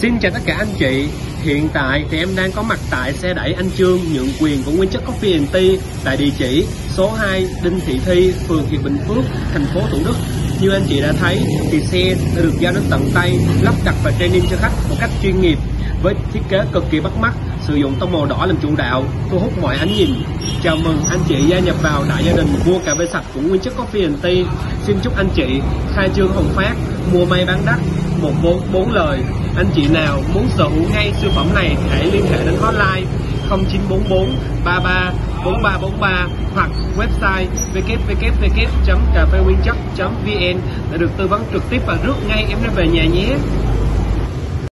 Xin chào tất cả anh chị Hiện tại thì em đang có mặt tại xe đẩy anh Trương nhượng quyền của Nguyên chất Coffee and Tea tại địa chỉ số 2 Đinh Thị Thi, phường Hiệp Bình Phước, thành phố Thủ Đức. Như anh chị đã thấy thì xe đã được giao đến tận tay, lắp đặt và training cho khách một cách chuyên nghiệp với thiết kế cực kỳ bắt mắt, sử dụng tông màu đỏ làm chủ đạo, thu hút mọi ánh nhìn. Chào mừng anh chị gia nhập vào đại gia đình mua cà phê sạch của Nguyên chất Coffee and Tea. Xin chúc anh chị khai trương hồng phát, mua may bán đắt, một bốn bốn lời. Anh chị nào muốn sở hữu ngay siêu phẩm này hãy liên hệ đến hotline 0944 33 4343 hoặc website www.cafewinchuck.vn để được tư vấn trực tiếp và rước ngay em nó về nhà nhé.